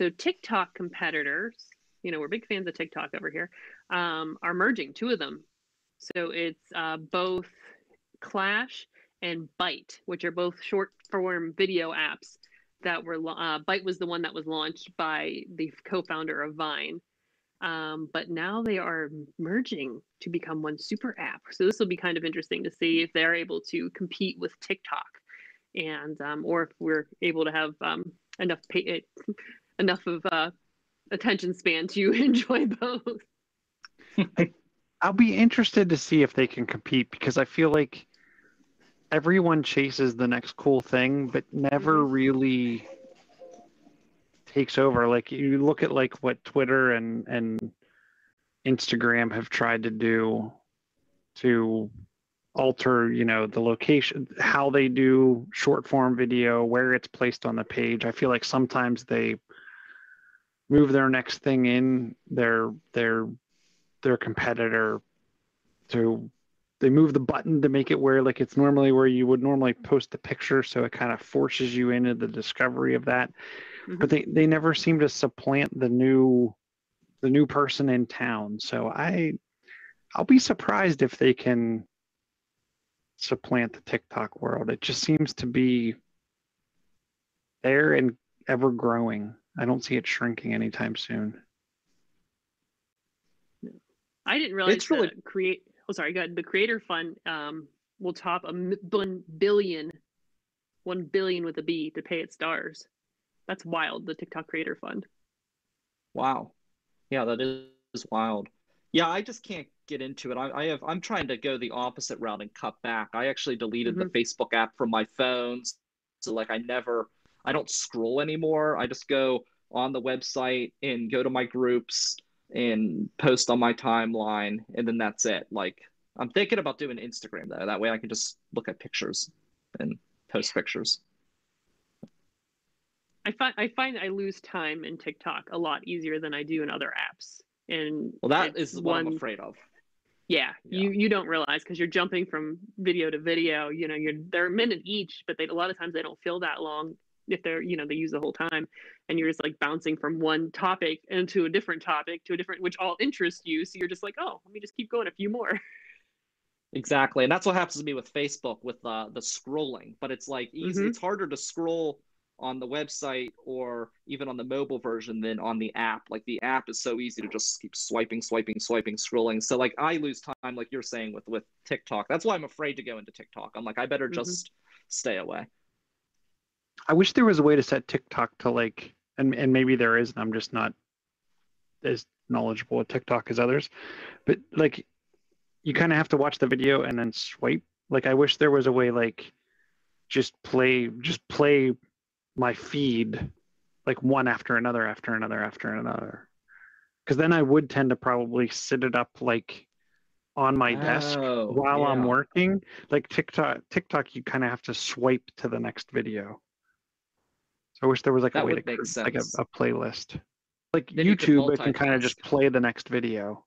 So TikTok competitors, you know, we're big fans of TikTok over here, um, are merging two of them. So it's uh, both Clash and Byte, which are both short form video apps that were uh, Byte was the one that was launched by the co-founder of Vine. Um, but now they are merging to become one super app. So this will be kind of interesting to see if they're able to compete with TikTok, and um, or if we're able to have um, enough pay, enough of uh, attention span to enjoy both. I, I'll be interested to see if they can compete because I feel like everyone chases the next cool thing, but never mm-hmm. really takes over. Like you look at like what Twitter and and Instagram have tried to do to alter, you know, the location, how they do short form video, where it's placed on the page. I feel like sometimes they move their next thing in their their their competitor to they move the button to make it where like it's normally where you would normally post the picture so it kind of forces you into the discovery of that. Mm-hmm. but they they never seem to supplant the new the new person in town so i i'll be surprised if they can supplant the tiktok world. It just seems to be there and ever growing i don't see it shrinking anytime soon. I didn't realize it's really create oh sorry go ahead. The creator fund um, will top a one billion one billion with a b to pay its stars. That's wild the tiktok creator fund. Wow. Yeah that is wild. Yeah i just can't get into it. I, I have i'm trying to go the opposite route and cut back. I actually deleted mm-hmm. the facebook app from my phones so like i never i don't scroll anymore. I just go on the website and go to my groups and post on my timeline and then that's it. Like i'm thinking about doing instagram though. That way i can just look at pictures and post pictures. I find i find i lose time in tiktok a lot easier than i do in other apps. And well that is what one, i'm afraid of. Yeah, yeah, you you don't realize because you're jumping from video to video. You know you're they're a minute each but they a lot of times they don't feel that long if they're you know they use the whole time and you're just like bouncing from one topic into a different topic to a different which all interest you so you're just like oh let me just keep going a few more exactly and that's what happens to me with facebook with uh, the scrolling but it's like easy mm-hmm. it's harder to scroll on the website or even on the mobile version than on the app like the app is so easy to just keep swiping swiping swiping scrolling so like i lose time like you're saying with with tiktok that's why i'm afraid to go into tiktok i'm like i better mm-hmm. just stay away I wish there was a way to set TikTok to like, and and maybe there is, and I'm just not as knowledgeable with TikTok as others, but like, you kind of have to watch the video and then swipe. Like, I wish there was a way like, just play, just play my feed, like one after another, after another, after another, because then I would tend to probably sit it up like on my oh, desk while yeah. I'm working. Like TikTok, TikTok, you kind of have to swipe to the next video. I wish there was like that a way to like a, a, playlist. Like then YouTube, you it can kind of just play the next video.